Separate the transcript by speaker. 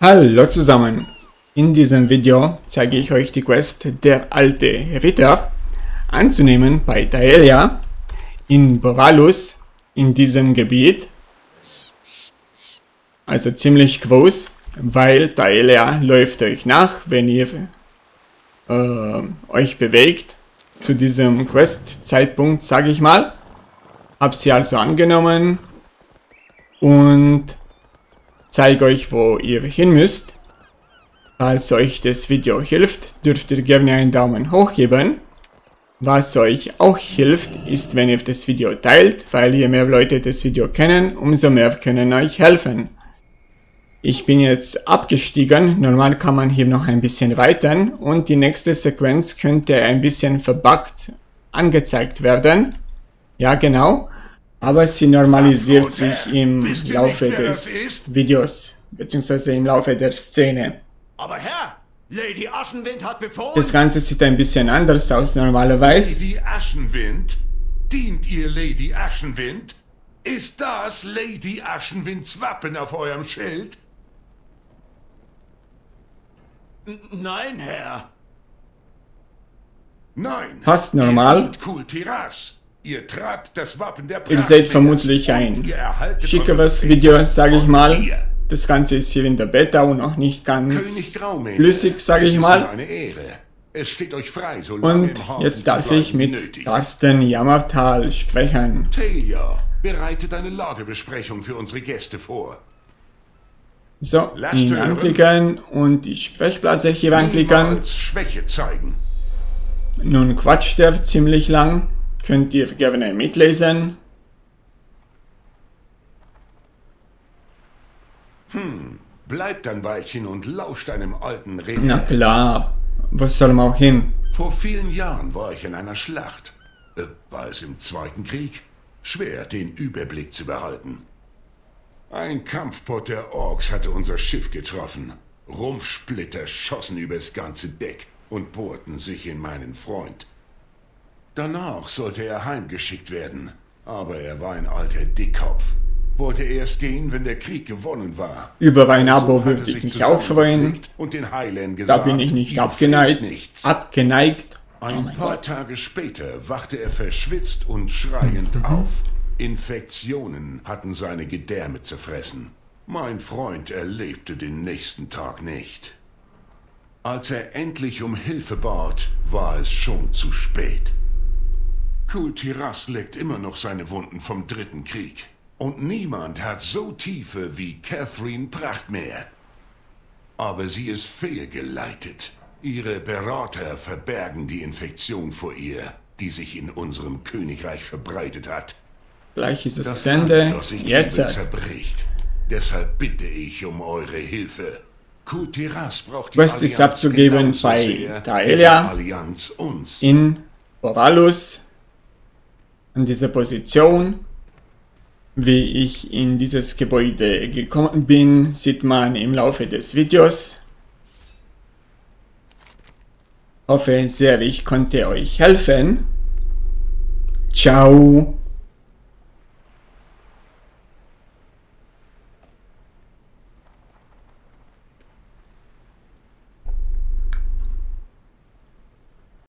Speaker 1: Hallo zusammen! In diesem Video zeige ich euch die Quest der alte Ritter anzunehmen bei Daelia in Boralus in diesem Gebiet. Also ziemlich groß, weil Daelia läuft euch nach, wenn ihr äh, euch bewegt. Zu diesem Quest-Zeitpunkt, sage ich mal. Hab sie also angenommen und zeige euch, wo ihr hin müsst. Falls euch das Video hilft, dürft ihr gerne einen Daumen hoch geben. Was euch auch hilft, ist, wenn ihr das Video teilt, weil je mehr Leute das Video kennen, umso mehr können euch helfen. Ich bin jetzt abgestiegen, normal kann man hier noch ein bisschen weitern und die nächste Sequenz könnte ein bisschen verbuggt angezeigt werden. Ja genau, aber sie normalisiert sich im Laufe des Videos, beziehungsweise im Laufe der Szene.
Speaker 2: Aber Herr, Lady Aschenwind hat befohlen...
Speaker 1: Das Ganze sieht ein bisschen anders aus normalerweise.
Speaker 3: Lady Aschenwind? Dient ihr Lady Aschenwind? Ist das Lady Aschenwinds Wappen auf eurem Schild?
Speaker 2: N nein, Herr.
Speaker 3: Nein.
Speaker 1: Fast normal.
Speaker 3: Cool Tiras. Ihr tragt das Wappen der
Speaker 1: Ihr seht vermutlich ein schickeres Video, sage ich mal. Das Ganze ist hier in der Beta und noch nicht ganz flüssig, sage ich mal.
Speaker 3: Frei,
Speaker 1: und jetzt darf ich mit Carsten Jammertal sprechen.
Speaker 3: Talia, bereitet eine Lagebesprechung für unsere Gäste vor.
Speaker 1: So, ihn anklicken und die Sprechblase hier anklicken.
Speaker 3: Schwäche zeigen.
Speaker 1: Nun quatscht er ziemlich lang. Könnt ihr gerne mitlesen.
Speaker 3: Hm, bleibt ein Weilchen und lauscht einem alten Rede.
Speaker 1: Na klar, was soll man auch hin?
Speaker 3: Vor vielen Jahren war ich in einer Schlacht. Äh, war es im Zweiten Krieg? Schwer, den Überblick zu behalten. Ein Kampfpot der Orks hatte unser Schiff getroffen. Rumpfsplitter schossen übers ganze Deck und bohrten sich in meinen Freund. Danach sollte er heimgeschickt werden. Aber er war ein alter Dickkopf. Wollte erst gehen, wenn der Krieg gewonnen war.
Speaker 1: Über ein Abo also würde ich mich auch freuen.
Speaker 3: Und den gesagt,
Speaker 1: da bin ich nicht abgeneigt. Abgeneigt.
Speaker 3: Ein oh paar Gott. Tage später wachte er verschwitzt und schreiend mhm. auf. Infektionen hatten seine Gedärme zerfressen. Mein Freund erlebte den nächsten Tag nicht. Als er endlich um Hilfe bat, war es schon zu spät. Kultiras leckt immer noch seine Wunden vom Dritten Krieg. Und niemand hat so tiefe wie Catherine Prachtmeer. Aber sie ist fehlgeleitet. Ihre Berater verbergen die Infektion vor ihr, die sich in unserem Königreich verbreitet hat.
Speaker 1: Gleich ist es das Ende. Das sich Jetzt
Speaker 3: zerbricht. Deshalb bitte ich um eure Hilfe. Kultiras braucht die
Speaker 1: Quest ist abzugeben bei Daelia in Boralus an dieser Position. Wie ich in dieses Gebäude gekommen bin, sieht man im Laufe des Videos. Hoffe sehr, ich konnte euch helfen. Ciao.